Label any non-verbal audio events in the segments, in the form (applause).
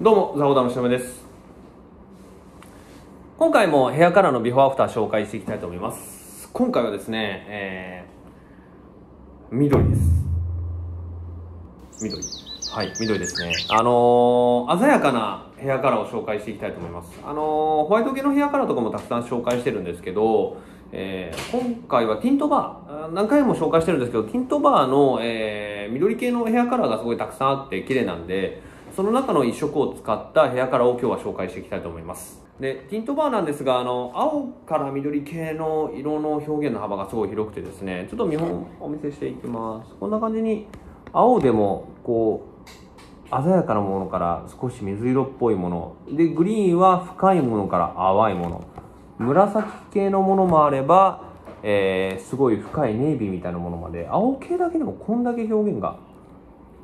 どうも、ザオダのしのめです。今回もヘアカラーのビフォーアフター紹介していきたいと思います。今回はですね、えー、緑です。緑。はい、緑ですね。あのー鮮やかなヘアカラーを紹介していきたいと思います。あのーホワイト系のヘアカラーとかもたくさん紹介してるんですけど、えー今回はティントバー、何回も紹介してるんですけど、ティントバーの、えー緑系のヘアカラーがすごいたくさんあって綺麗なんで、その中の一色を使ったヘアカラーを今日は紹介していきたいと思います。で、ティントバーなんですが、あの、青から緑系の色の表現の幅がすごい広くてですね、ちょっと見本お見せしていきます。こんな感じに、青でも、こう、鮮やかなものから少し水色っぽいもの。で、グリーンは深いものから淡いもの。紫系のものもあれば、えーすごい深いネイビーみたいなものまで、青系だけでもこんだけ表現が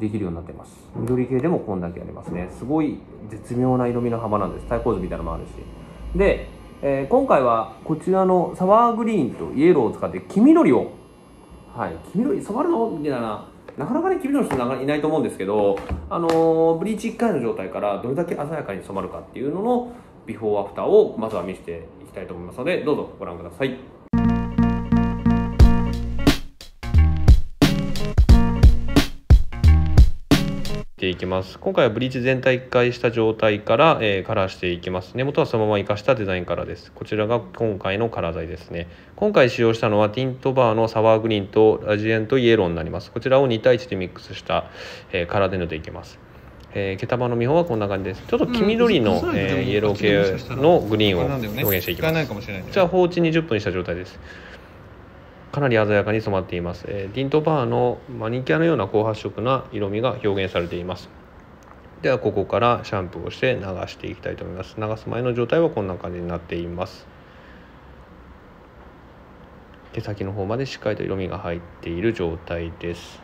できるようになってます。緑系でもこんだけありますね。すごい絶妙な色味の幅なんです。対構図みたいなのもあるし。で、えー今回はこちらのサワーグリーンとイエローを使って黄緑をはい黄緑染まるの？みたいな。なかなかね黄緑の人なかなかいないと思うんですけどあのーブリーチ1回の状態からどれだけ鮮やかに染まるかっていうののビフォーアフターをまずは見せていきたいと思いますのでどうぞご覧ください。いきます。今回はブリーチ全体化した状態から、えーカラーしていきます。根元はそのまま生かしたデザインカラーです。こちらが今回のカラー剤ですね。今回使用したのはティントバーのサワーグリーンとラジエントイエローになります。こちらを2対1でミックスした、えーカラーで塗っていきます。えー、毛束の見本はこんな感じです。ちょっと黄緑の、うんえーイエロー系のグリーンを表現していきます。使えないかもしれないね。こちら放置20分にした状態ですかなり鮮やかに染まっています、えーティントバーのマニキュアのような高発色な色味が表現されていますではここからシャンプーをして流していきたいと思います流す前の状態はこんな感じになっています毛先の方までしっかりと色味が入っている状態です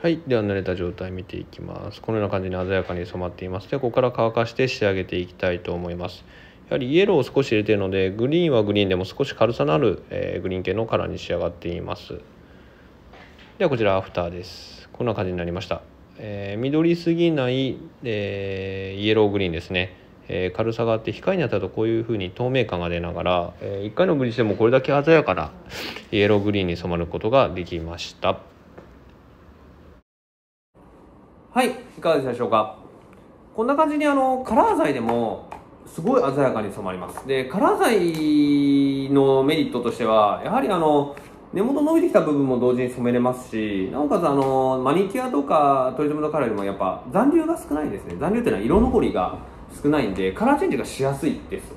はい、では濡れた状態見ていきます。このような感じに鮮やかに染まっています。で、ここから乾かして仕上げていきたいと思います。やはりイエローを少し入れているので、グリーンはグリーンでも少し軽さのある、えーグリーン系のカラーに仕上がっています。ではこちらアフターです。こんな感じになりました。えー緑すぎない、えーイエローグリーンですね。えー軽さがあって光に当たるとこういう風に透明感が出ながら、え1回のブリーチでもこれだけ鮮やかな (laughs) イエローグリーンに染まることができました。はい、いかがでしたでしょうか。こんな感じにあのカラー剤でもすごい鮮やかに染まります。で、カラー剤のメリットとしては、やはりあの根元伸びてきた部分も同時に染めれますし、なおかつあのマニキュアとかトリートメントカラーよりもやっぱ残留が少ないですね。残留っていうのは色残りが少ないんで、カラーチェンジがしやすいです。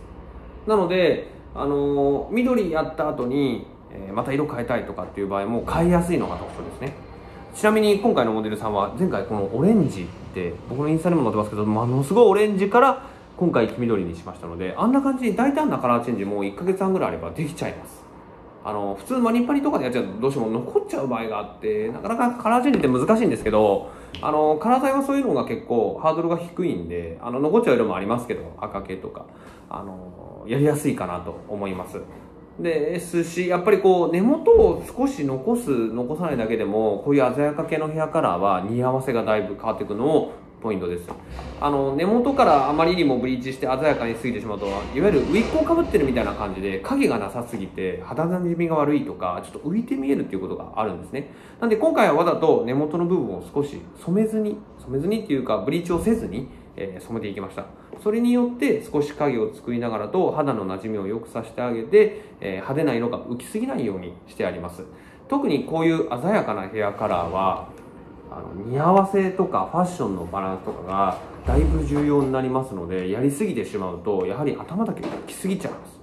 なので、あの緑やった後に、えまた色変えたいとかっていう場合も変えやすいのが特徴ですね。ちなみに今回のモデルさんは前回このオレンジって僕のインスタにも載ってますけどものすごいオレンジから今回黄緑にしましたのであんな感じに大胆なカラーチェンジも1ヶ月半ぐらいあればできちゃいます。あの普通マニパニとかでやっちゃうとどうしても残っちゃう場合があってなかなかカラーチェンジって難しいんですけどあのカラー剤はそういうのが結構ハードルが低いんであの残っちゃう色もありますけど赤系とかあのやりやすいかなと思います。ですしやっぱりこう根元を少し残す残さないだけでもこういう鮮やか系のヘアカラーは似合わせがだいぶ変わっていくのもポイントですあの根元からあまりにもブリーチして鮮やかに過ぎてしまうといわゆるウィッグをかぶってるみたいな感じで影がなさすぎて肌なじみが悪いとかちょっと浮いて見えるっていうことがあるんですね。なんで今回はわざと根元の部分を少し染めずに染めずにっていうかブリーチをせずにえ染めていきました。それによって少し影を作りながらと肌のなじみを良くさせてあげて、え派手な色が浮きすぎないようにしてあります。特にこういう鮮やかなヘアカラーはあの似合わせとかファッションのバランスとかがだいぶ重要になりますのでやりすぎてしまうとやはり頭だけきすぎちゃいます。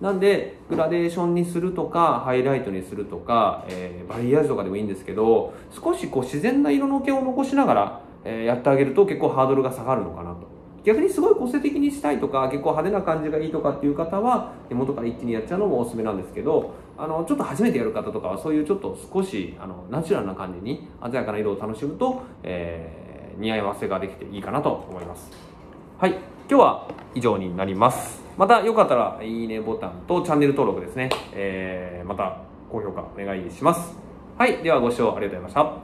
なんでグラデーションにするとかハイライトにするとか、えーバリアージュとかでもいいんですけど少しこう自然な色の毛を残しながら、えーやってあげると結構ハードルが下がるのかなと。逆にすごい個性的にしたいとか結構派手な感じがいいとかっていう方は根元から一気にやっちゃうのもおすすめなんですけどあのちょっと初めてやる方とかはそういうちょっと少しあのナチュラルな感じに鮮やかな色を楽しむと、えー似合わせができていいかなと思います。はい。今日は以上になります。またよかったらいいねボタンとチャンネル登録ですね、えーまた高評価お願いします。はい。ではご視聴ありがとうございました。